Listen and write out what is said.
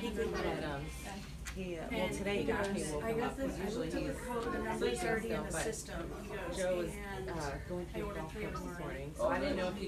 He could that, um, he, uh, well, today he got me woke I got this, I usually looked at the code, the number's already in the system, he goes, Joe was, and uh, going I through ordered golf course this morning, so oh, I didn't know if he